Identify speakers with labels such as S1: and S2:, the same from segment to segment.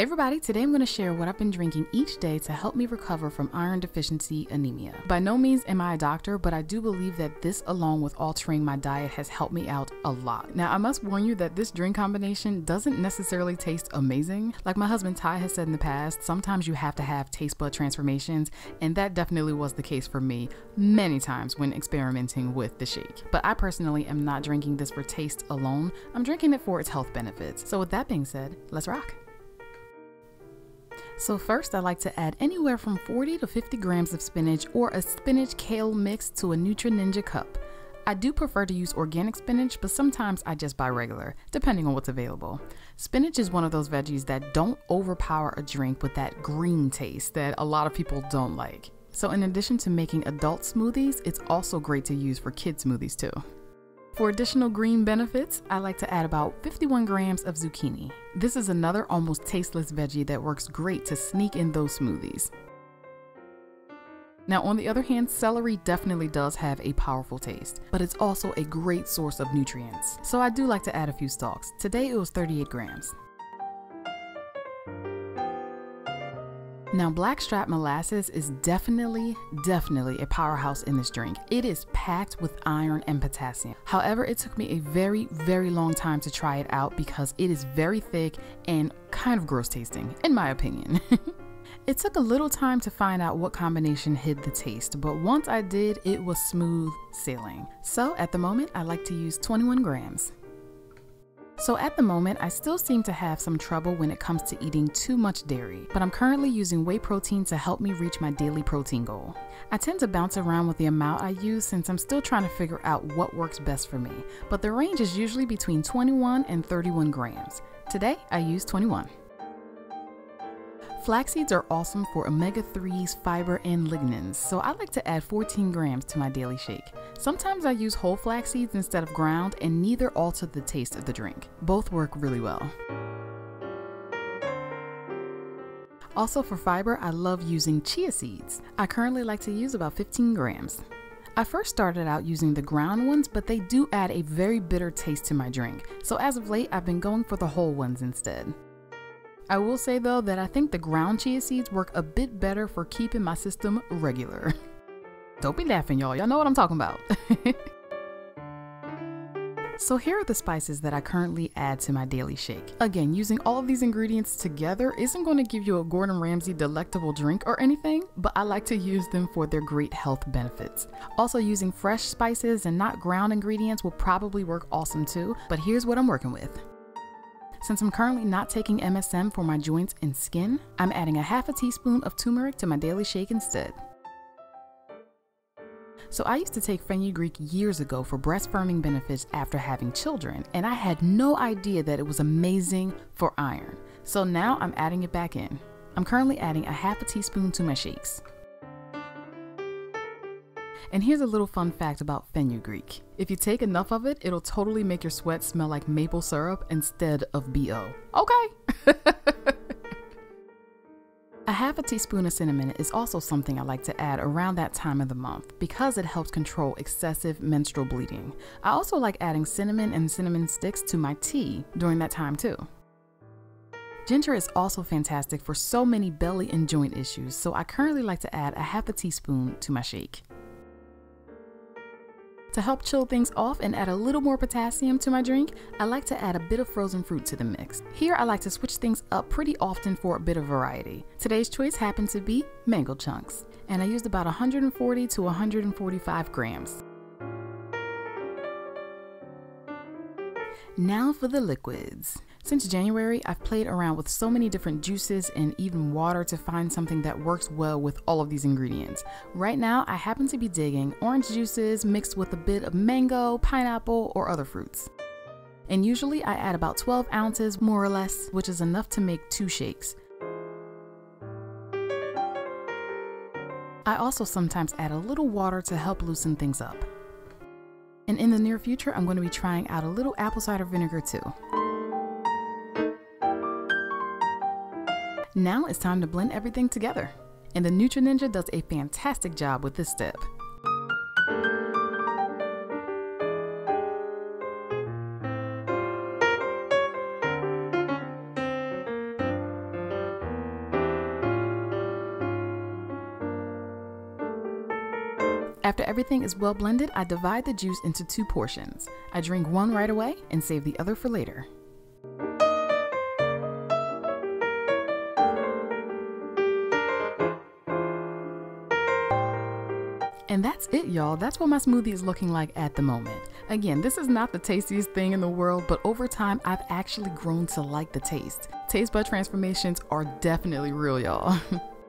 S1: Hey everybody, today I'm going to share what I've been drinking each day to help me recover from iron deficiency anemia. By no means am I a doctor, but I do believe that this, along with altering my diet, has helped me out a lot. Now, I must warn you that this drink combination doesn't necessarily taste amazing. Like my husband Ty has said in the past, sometimes you have to have taste bud transformations, and that definitely was the case for me many times when experimenting with the shake. But I personally am not drinking this for taste alone, I'm drinking it for its health benefits. So, with that being said, let's rock. So first I like to add anywhere from 40 to 50 grams of spinach or a spinach kale mix to a Nutri Ninja cup. I do prefer to use organic spinach, but sometimes I just buy regular, depending on what's available. Spinach is one of those veggies that don't overpower a drink with that green taste that a lot of people don't like. So in addition to making adult smoothies, it's also great to use for kid smoothies too. For additional green benefits, I like to add about 51 grams of zucchini. This is another almost tasteless veggie that works great to sneak in those smoothies. Now, on the other hand, celery definitely does have a powerful taste, but it's also a great source of nutrients. So I do like to add a few stalks. Today it was 38 grams. Now, blackstrap molasses is definitely, definitely a powerhouse in this drink. It is packed with iron and potassium. However, it took me a very, very long time to try it out because it is very thick and kind of gross tasting, in my opinion. It took a little time to find out what combination hid the taste, but once I did, it was smooth sailing. So at the moment, I like to use 21 grams. So at the moment, I still seem to have some trouble when it comes to eating too much dairy, but I'm currently using whey protein to help me reach my daily protein goal. I tend to bounce around with the amount I use since I'm still trying to figure out what works best for me, but the range is usually between 21 and 31 grams. Today, I use 21. Flax seeds are awesome for omega 3s, fiber, and lignans, so I like to add 14 grams to my daily shake. Sometimes I use whole flax seeds instead of ground, and neither alter the taste of the drink. Both work really well. Also, for fiber, I love using chia seeds. I currently like to use about 15 grams. I first started out using the ground ones, but they do add a very bitter taste to my drink, so as of late, I've been going for the whole ones instead. I will say though that I think the ground chia seeds work a bit better for keeping my system regular. Don't be laughing, y'all. Y'all know what I'm talking about. so here are the spices that I currently add to my daily shake. Again, using all of these ingredients together isn't going to give you a Gordon Ramsay delectable drink or anything, but I like to use them for their great health benefits. Also using fresh spices and not ground ingredients will probably work awesome too, but here's what I'm working with. Since I'm currently not taking MSM for my joints and skin, I'm adding a half a teaspoon of turmeric to my daily shake instead. So I used to take fenugreek years ago for breast firming benefits after having children, and I had no idea that it was amazing for iron. So now I'm adding it back in. I'm currently adding a half a teaspoon to my shakes. And here's a little fun fact about fenugreek. If you take enough of it, it'll totally make your sweat smell like maple syrup instead of BO. Okay. a half a teaspoon of cinnamon is also something I like to add around that time of the month because it helps control excessive menstrual bleeding. I also like adding cinnamon and cinnamon sticks to my tea during that time too. Ginger is also fantastic for so many belly and joint issues, so I currently like to add a half a teaspoon to my shake. To help chill things off and add a little more potassium to my drink, I like to add a bit of frozen fruit to the mix. Here I like to switch things up pretty often for a bit of variety. Today's choice happened to be mango chunks, and I used about 140 to 145 grams. Now for the liquids. Since January, I've played around with so many different juices and even water to find something that works well with all of these ingredients. Right now, I happen to be digging orange juices mixed with a bit of mango, pineapple, or other fruits. And usually I add about 12 ounces, more or less, which is enough to make two shakes. I also sometimes add a little water to help loosen things up. And in the near future, I'm going to be trying out a little apple cider vinegar too. Now it's time to blend everything together. And the Nutri Ninja does a fantastic job with this step. After everything is well blended, I divide the juice into two portions. I drink one right away and save the other for later. And that's it, y'all. That's what my smoothie is looking like at the moment. Again, this is not the tastiest thing in the world, but over time, I've actually grown to like the taste. Taste bud transformations are definitely real, y'all.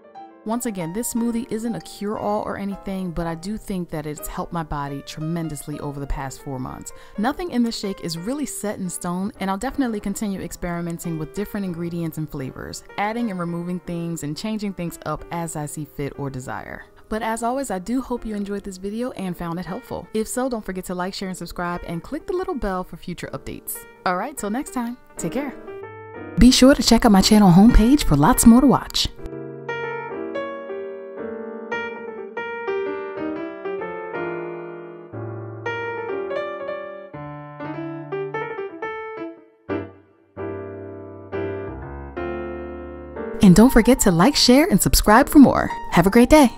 S1: Once again, this smoothie isn't a cure all or anything, but I do think that it's helped my body tremendously over the past four months. Nothing in the shake is really set in stone, and I'll definitely continue experimenting with different ingredients and flavors, adding and removing things and changing things up as I see fit or desire. But as always, I do hope you enjoyed this video and found it helpful. If so, don't forget to like, share, and subscribe, and click the little bell for future updates. Alright, till next time, take care. Be sure to check out my channel homepage for lots more to watch. And don't forget to like, share, and subscribe for more. Have a great day.